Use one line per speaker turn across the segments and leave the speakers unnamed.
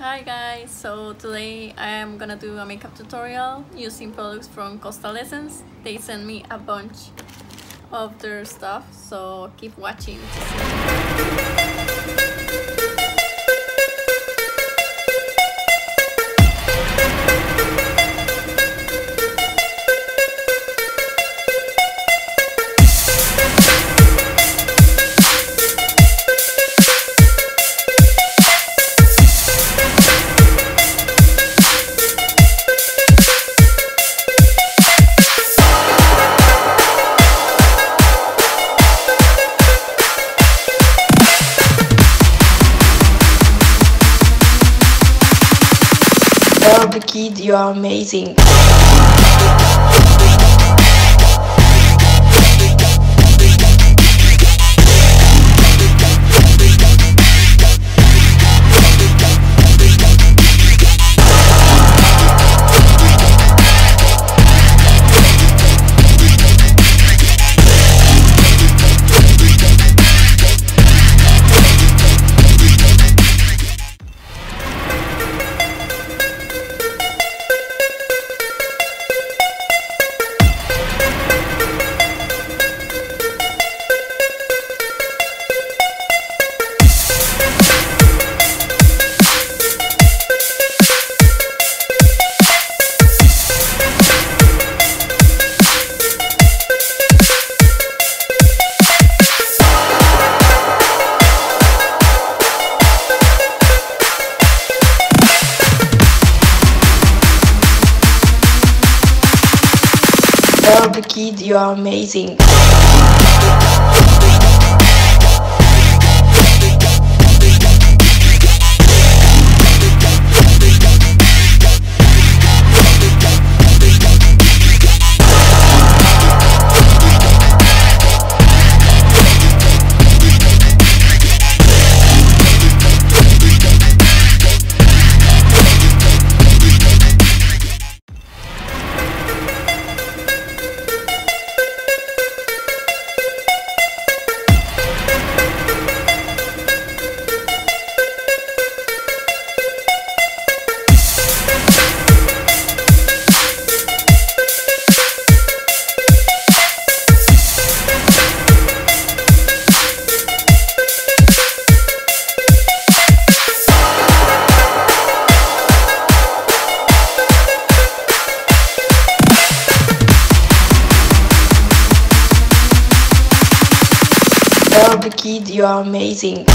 Hi guys, so today I am gonna do a makeup tutorial using products from Coastal Scents. They sent me a bunch of their stuff, so keep watching
you are amazing. The kid, you are amazing. The kid, you are amazing.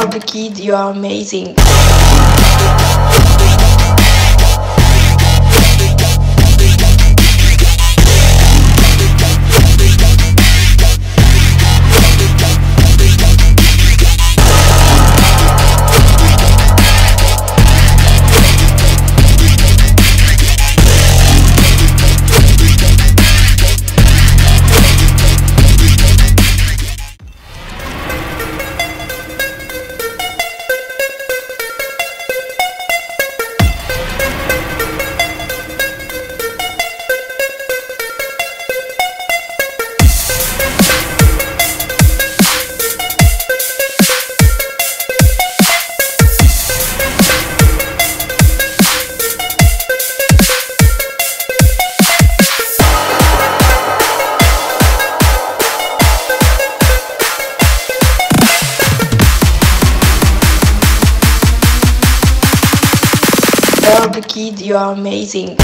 Oh, the kid, you are amazing. Girl, the kid, you are amazing.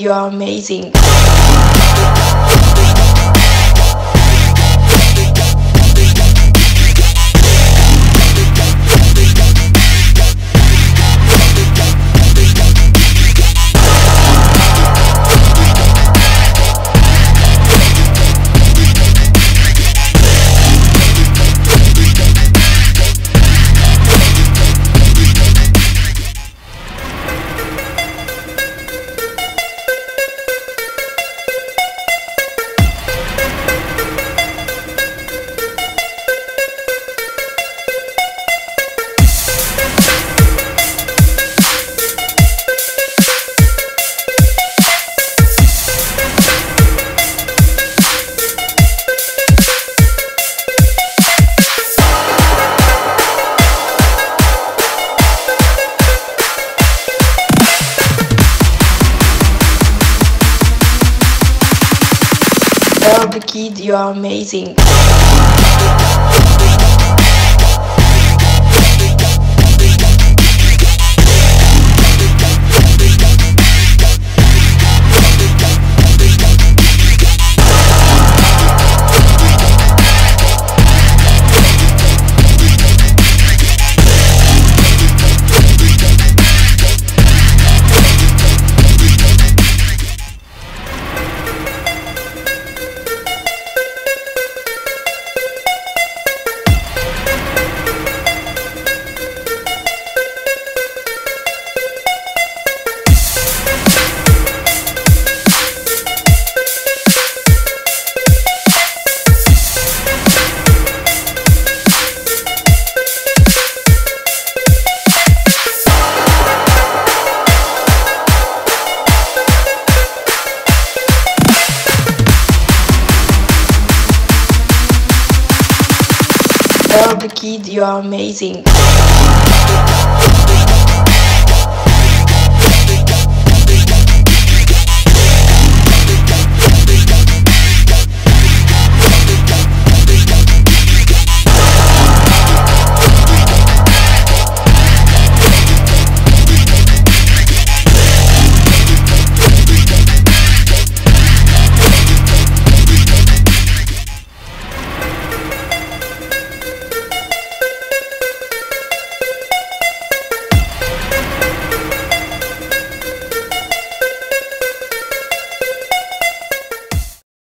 You are amazing. You are amazing. Love the kid, you are amazing.